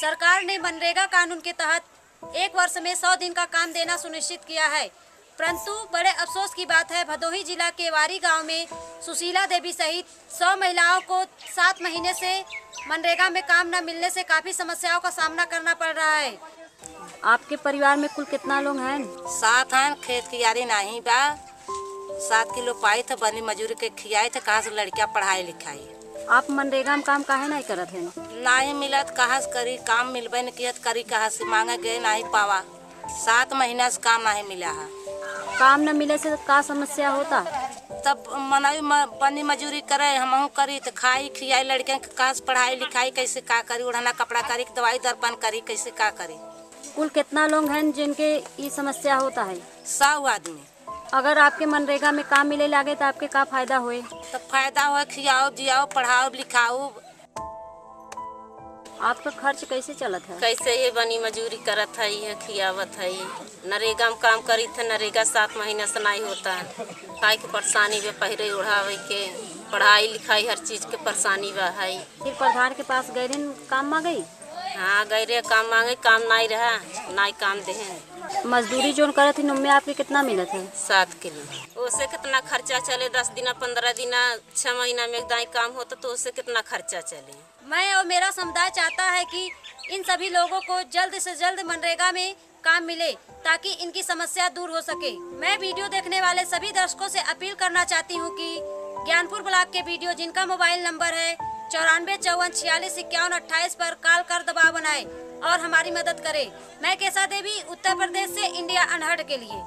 सरकार ने मनरेगा कानून के तहत एक वर्ष में सौ दिन का काम देना सुनिश्चित किया है। परंतु बड़े अफसोस की बात है भदोही जिला के वारी गाँव में सुशीला देवी सहित सौ महिलाओं को सात महीने से मनरेगा में काम न मिलने से काफ़ी समस्याओं का सामना करना पड़ रहा है। आपके परिवार में कुल कितना लोग हैं? सात हैं खेत की यारी नहीं बा। सात किलो पाई थे बनी मजूरी के खियाई थे कहाँ से लड़कियाँ पढ़ाई लिखाई। आप मनरेगा में काम काहे नहीं करत हैं? नहीं मिलत कहाँ से करी काम मिलबे नहीं कियत करी कहाँ से मांगे गए ना ही पावा। सात महीना से काम नहीं मिला है। काम न मिले से का समस्या होता? तब मनाई बनी मजूरी करे हम करी तो खाई खियाई लड़के के कहाँ पढ़ाई लिखाई कैसे का करी उड़ाना कपड़ा करी दवाई दर्पण करी कैसे का करी। कुल कितना लोग हैं जिनके ये समस्या होता है? सौ आदमी। अगर आपके मनरेगा में काम मिले लागे तो आपके का फ़ायदा हुए? तो फ़ायदा हो खियाओ जियाओ पढ़ाओ लिखाओ आपका खर्च कैसे चलत है? कैसे ये बनी मजूरी करत है ये खियावत है नरेगा में काम करी थे नरेगा सात महीना से नहीं होता है। काय के परेशानी में पहरे उड़ावे के। पढ़ाई लिखाई हर चीज़ के परेशानी बा है। फिर प्रधान के पास गए काम मा गई? हाँ गए रे काम मांगे काम नहीं रहा नहीं काम दे मजदूरी जोन करत थी उनमें आपके कितना मिलत है? सात किलो। उससे कितना खर्चा चले दस दिन पंद्रह दिन छह महीना में एक काम होता तो उससे कितना खर्चा चले? मैं और मेरा समुदाय चाहता है कि इन सभी लोगों को जल्द से जल्द मनरेगा में काम मिले ताकि इनकी समस्या दूर हो सके। मैं वीडियो देखने वाले सभी दर्शकों से अपील करना चाहती हूँ कि ज्ञानपुर ब्लॉक के वीडियो जिनका मोबाइल नंबर है चौरानवे चौवन छियालीस इक्यावन अट्ठाईस पर कॉल कर दबाव बनाए और हमारी मदद करें। मैं केसा देवी उत्तर प्रदेश से इंडिया अनहर्ड के लिए।